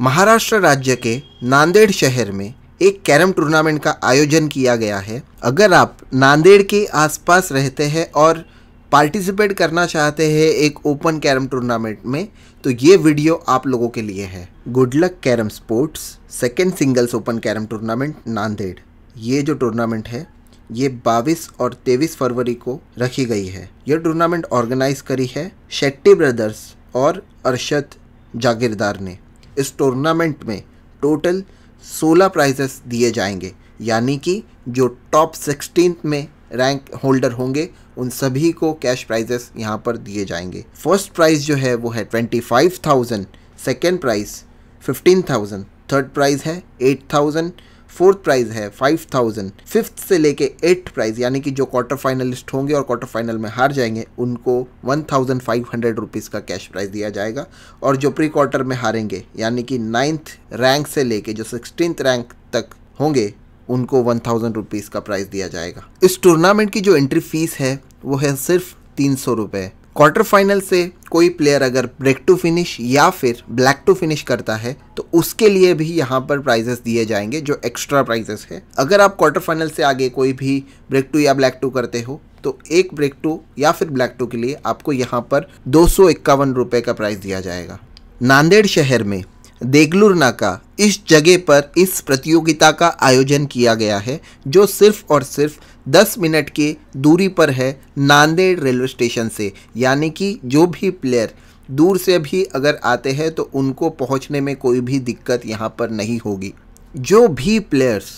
महाराष्ट्र राज्य के नांदेड़ शहर में एक कैरम टूर्नामेंट का आयोजन किया गया है। अगर आप नांदेड़ के आसपास रहते हैं और पार्टिसिपेट करना चाहते हैं एक ओपन कैरम टूर्नामेंट में तो ये वीडियो आप लोगों के लिए है। Good luck carrom sports second singles open carrom tournament, Nanded. ये जो टूर्नामेंट है, ये 22 और 23 फरवरी को रखी गई है। यह टूर्नामेंट ऑर्गेनाइज करी है शेट्टी ब्रदर्स और अरशद जागीरदार ने। इस टूर्नामेंट में टोटल 16 प्राइजेस दिए जाएँगे। यानी कि जो टॉप सिक्सटीन में रैंक होल्डर होंगे, उन सभी को कैश प्राइजेस यहाँ पर दिए जाएँगे। फ़र्स्ट प्राइज़ जो है, वो है twenty five thousand second prize fifteen thousand third prize है एट थाउज़ेंड फोर्थ प्राइज़ है फाइव थाउज़ेंड। फिफ्थ से लेके एट्थ प्राइज़, यानी कि जो क्वार्टर फाइनलिस्ट होंगे और क्वार्टर फाइनल में हार जाएँगे, उनको one thousand five hundred rupees का कैश प्राइज़ दिया जाएगा। और जो प्री क्वार्टर में हारेंगे, यानी कि नाइन्थ रैंक से लेके जो सिक्सटीन रैंक तक होंगे, उनको वन थाउज़ेंड रुपीज़ का प्राइज़ दिया जाएगा। इस टूर्नामेंट की जो एंट्री फ़ीस है, वो है सिर्फ़ तीन सौ रुपये क्वार्टर फाइनल से कोई प्लेयर अगर ब्रेक टू फिनिश या फिर ब्लैक टू फिनिश करता है तो उसके लिए भी यहाँ पर प्राइजेस दिए जाएँगे, जो एक्स्ट्रा प्राइजेस है। अगर आप क्वार्टर फाइनल से आगे कोई भी ब्रेक टू या ब्लैक टू करते हो तो एक ब्रेक टू या फिर ब्लैक टू के लिए आपको यहाँ पर दो सौ का प्राइज़ दिया जाएगा। नांदेड़ शहर में देगलूर नाका इस जगह पर इस प्रतियोगिता का आयोजन किया गया है, जो सिर्फ़ और सिर्फ़ 10 मिनट की दूरी पर है नांदेड़ रेलवे स्टेशन से। यानी कि जो भी प्लेयर दूर से भी अगर आते हैं तो उनको पहुँचने में कोई भी दिक्कत यहाँ पर नहीं होगी। जो भी प्लेयर्स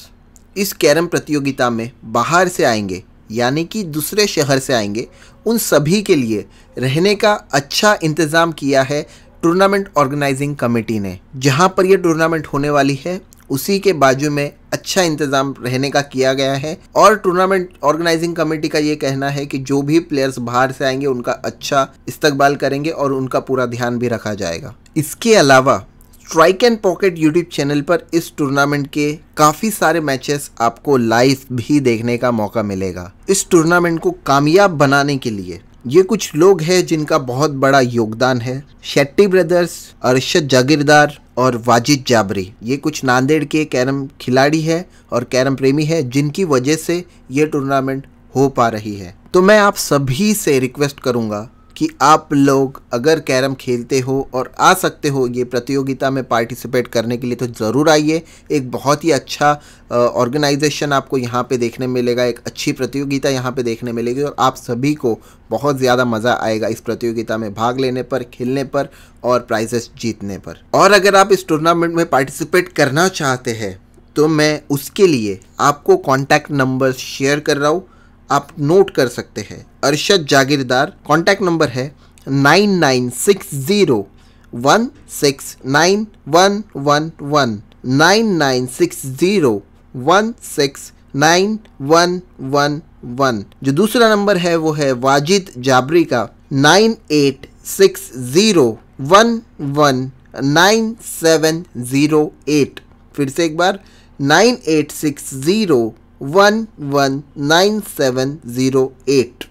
इस कैरम प्रतियोगिता में बाहर से आएँगे, यानी कि दूसरे शहर से आएँगे, उन सभी के लिए रहने का अच्छा इंतज़ाम किया है टूर्नामेंट ऑर्गेनाइजिंग कमेटी ने। जहाँ पर यह टूर्नामेंट होने वाली है, उसी के बाजू में अच्छा इंतज़ाम रहने का किया गया है और टूर्नामेंट ऑर्गेनाइजिंग कमेटी का ये कहना है कि जो भी प्लेयर्स बाहर से आएँगे, उनका अच्छा इस्तकबाल करेंगे और उनका पूरा ध्यान भी रखा जाएगा। इसके अलावा strike and pocket YouTube channel पर इस टूर्नामेंट के काफ़ी सारे मैचेस आपको लाइव भी देखने का मौका मिलेगा। इस टूर्नामेंट को कामयाब बनाने के लिए ये कुछ लोग हैं जिनका बहुत बड़ा योगदान है। शेट्टी ब्रदर्स, अरशद जागीरदार और वाजिद जाबरी। ये कुछ नांदेड़ के कैरम खिलाड़ी है और कैरम प्रेमी है जिनकी वजह से ये टूर्नामेंट हो पा रही है। तो मैं आप सभी से रिक्वेस्ट करूँगा कि आप लोग अगर कैरम खेलते हो और आ सकते हो ये प्रतियोगिता में पार्टिसिपेट करने के लिए तो ज़रूर आइए। एक बहुत ही अच्छा ऑर्गेनाइजेशन आपको यहाँ पे देखने मिलेगा, एक अच्छी प्रतियोगिता यहाँ पे देखने मिलेगी और आप सभी को बहुत ज़्यादा मज़ा आएगा इस प्रतियोगिता में भाग लेने पर, खेलने पर और प्राइजेस जीतने पर। और अगर आप इस टूर्नामेंट में पार्टिसिपेट करना चाहते हैं तो मैं उसके लिए आपको कॉन्टैक्ट नंबर शेयर कर रहा हूँ। आप नोट कर सकते हैं। अरशद जागीरदार कॉन्टैक्ट नंबर है nine nine six zero one six nine one one one nine nine six zero one six nine one one one जो दूसरा नंबर है, वो है वाजिद जाबरी का nine eight six zero one one nine seven zero eight फिर से एक बार nine eight six zero one one nine seven zero eight